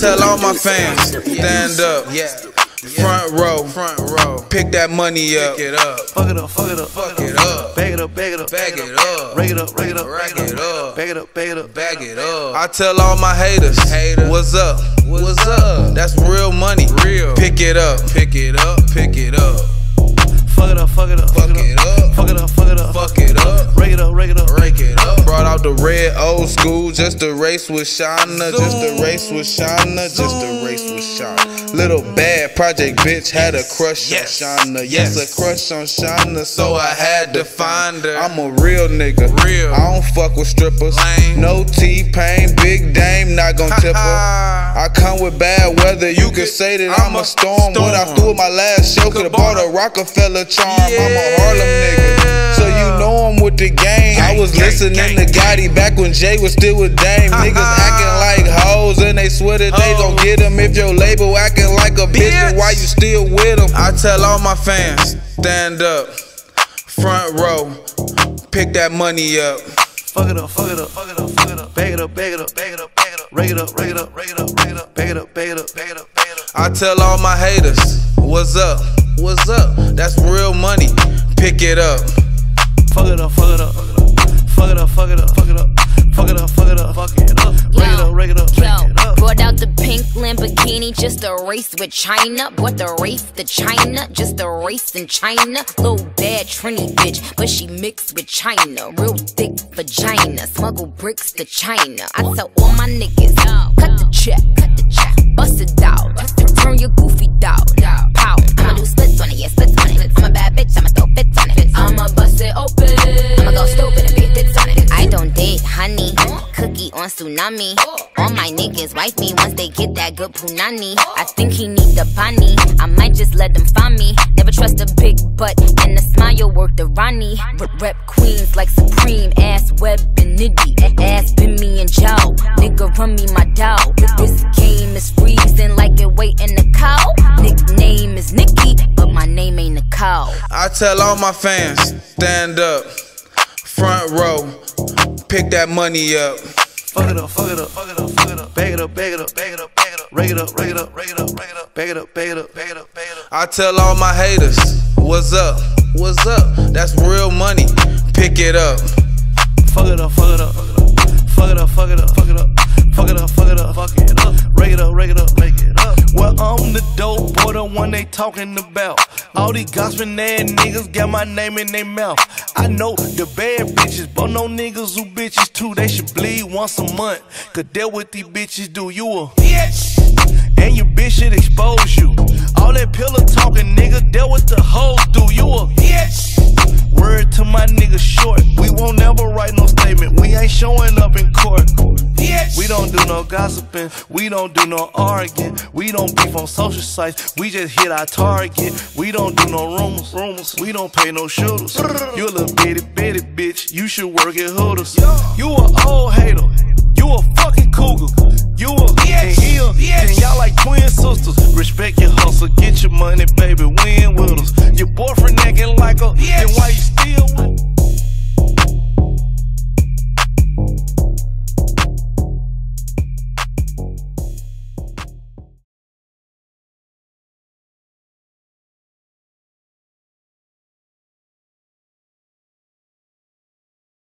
tell all my fans, stand up. Yeah. Front row, Front row. pick that money up. Pick it up. Fuck it up, fuck it up, Fuck it up. Bag it up, bag it up, Bag it up. Rake it up, rake it up, Rack it up. Bag it up, bag it up, Bag it up. I tell all my haters, Haters. what's up? What's up? That's real money. Real. Pick it up. Pick it up. Old school just to race with Shauna, just to race with Shauna, just to race with Shauna. Little bad project bitch had a crush Yes. on Shauna, yes, Yes. a crush on Shauna, so I had to find her. I'm a real nigga, Real. I don't fuck with strippers. Lame. No T-Pain, big dame, not gon' tip her. I come with bad weather, you, can could- say that I'm a a storm. When I storm. threw my last show could've bought a Rockefeller charm. I'm a Harlem nigga, so you know I'm with the game. I was gang, listening gang, to Gotti back when Jay was still with Dame. Niggas acting like hoes and they swear that they gon' Hoes. get them. If your label acting like a bitch, then why you still with them? I tell all my fans, stand up, front row, pick that money up. fuck it up, fuck it up, fuck it up, fuck it up, bag it up, bag it up, bag it up, bag it up, rake it up, rake it up, rake it up, rake it up, bag it up, bag it up, bag it up, bag it up. I tell all my haters, what's up? What's up? That's real money. Pick it up. Fuck it up, fuck it up, just a race with China. What the race to China, just a race in China. Little bad Trini bitch, but she mixed with China. Real thick vagina, smuggle bricks to China. I tell all my niggas, cut the check, cut the check, bust it out, turn your on tsunami. All my niggas wife me once they get that good punani. I think he need the bunny. I might just let them find me. Never trust a big butt and a smile work the Ronnie. Rep, queens like Supreme, ass web and nitty. Ass been me and Joe. Nigga run me my dough. This game is freezing like it waiting the cow. Nickname is Nikki, but my name ain't cow. I tell all my fans, stand up, front row, pick that money up. Fuck it up, fuck it up, fuck it up, fuck it up, bag it up, bag it up, bag it up, bag it up, rake it up, rake it up, rake it up, rake it up, bag it up, bag it up, bag it up, bag it up. I tell all my haters, what's up? What's up? That's real money. Pick it up. Dope boy, the one they talking about. All these gossiping ass niggas got my name in their mouth. I know the bad bitches, but no niggas who bitches too. They should bleed once a month. Cause that what these bitches do. You a bitch. And your bitch should expose you. Don't do no gossiping. We don't do no arguing. We don't beef on social sites. We just hit our target. We don't do no rumors. Rumors. We don't pay no shooters. You a little bitty bitty bitch. You should work at Hooters. You a old hater. You a fucking cougar. You a and he a then y'all like twin sisters. Respect your hustle, get your money, baby. Win with us. Your boyfriend acting like a then why you still?